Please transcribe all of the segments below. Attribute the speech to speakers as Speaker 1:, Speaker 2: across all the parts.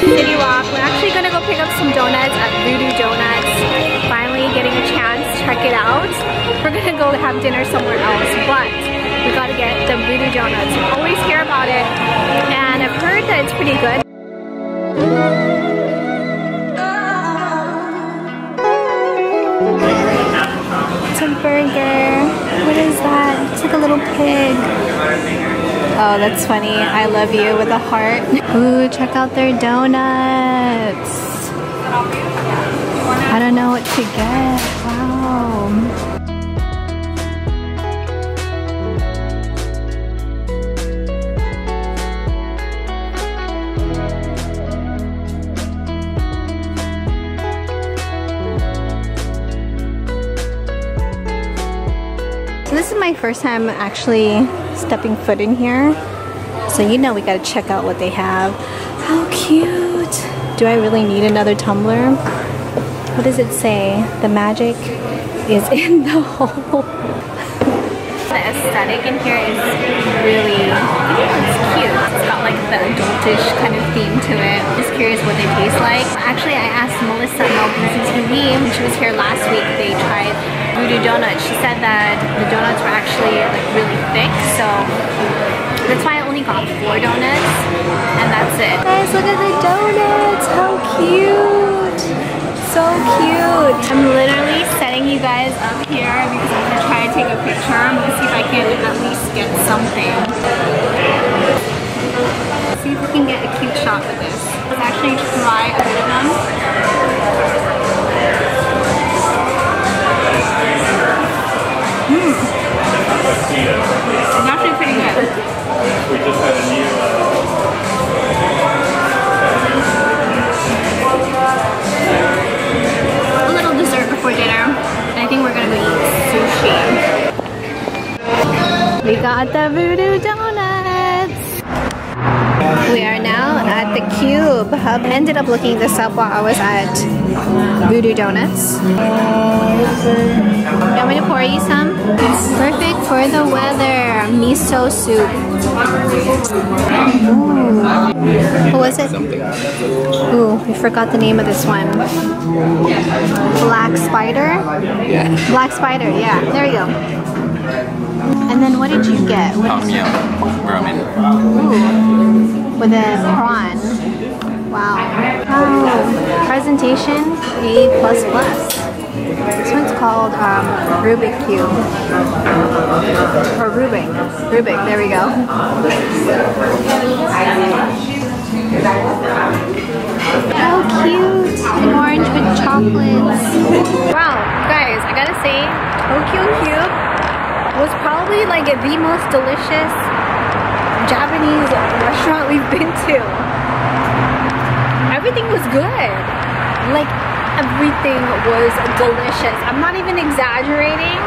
Speaker 1: City Walk. We're actually gonna go pick up some donuts at Voodoo Donuts. Finally getting a chance to check it out. We're gonna go have dinner somewhere else, but we gotta get the Voodoo Donuts. We always hear about it, and I've heard that it's pretty good. It's a burger. What is that? It's like a little pig. Oh, that's funny. I love you with a heart. Ooh, check out their donuts. I don't know what to get. Wow. So this is my first time actually stepping foot in here. So you know we gotta check out what they have. How cute! Do I really need another tumbler? What does it say? The magic is in the hole. the aesthetic in here is really, it's cute. It's got like the adultish kind of theme to it. I'm just curious what they taste like. Actually, I asked Melissa MLBC TV when she was here last week. They tried Voodoo Donuts. She said that the donuts were actually got four donuts, and that's it. Guys, look at the donuts! How cute! So cute! I'm literally setting you guys up here because I'm gonna try to take a picture. I'm gonna see if I can at least get something. We got the Voodoo Donuts. We are now at the Cube. I ended up looking this up while I was at Voodoo Donuts. You want me to pour you some? Perfect for the weather. Miso soup. Ooh. What was it? Ooh, we forgot the name of this one. Black Spider? Black Spider, yeah. There you go. And then what did you get? What
Speaker 2: Tom yum. Ramen.
Speaker 1: Ooh, with a prawn. Wow. Oh, presentation A++. plus This one's called um, Rubik Cube. Or Rubik. Rubik, there we go. How cute! An orange with chocolates. Wow, guys, I gotta say, Tokyo Cube was probably like the most delicious Japanese restaurant we've been to. Everything was good. Like everything was delicious. I'm not even exaggerating.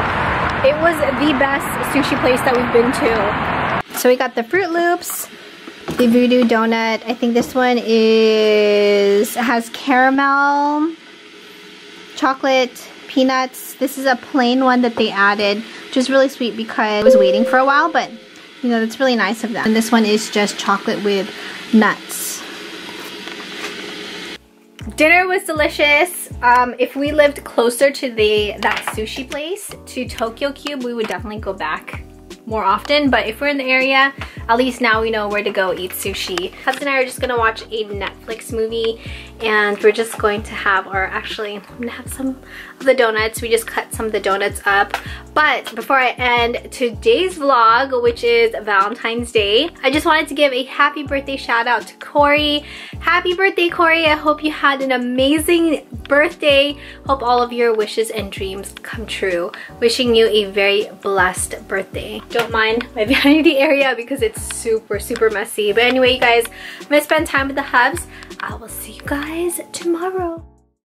Speaker 1: It was the best sushi place that we've been to. So we got the Froot Loops, the Voodoo Donut. I think this one is has caramel, chocolate, peanuts. This is a plain one that they added, which is really sweet because I was waiting for a while, but you know, that's really nice of them. And this one is just chocolate with nuts. Dinner was delicious. Um, if we lived closer to the that sushi place, to Tokyo Cube, we would definitely go back more often. But if we're in the area, at least now we know where to go eat sushi. Hudson and I are just gonna watch a Netflix movie and we're just going to have, or actually, I'm gonna have some of the donuts. We just cut some of the donuts up. But before I end today's vlog, which is Valentine's Day, I just wanted to give a happy birthday shout out to Corey. Happy birthday, Corey. I hope you had an amazing birthday. Hope all of your wishes and dreams come true. Wishing you a very blessed birthday. Don't mind my vanity area because it's super, super messy. But anyway, you guys, I'm gonna spend time with the hubs. I will see you guys tomorrow.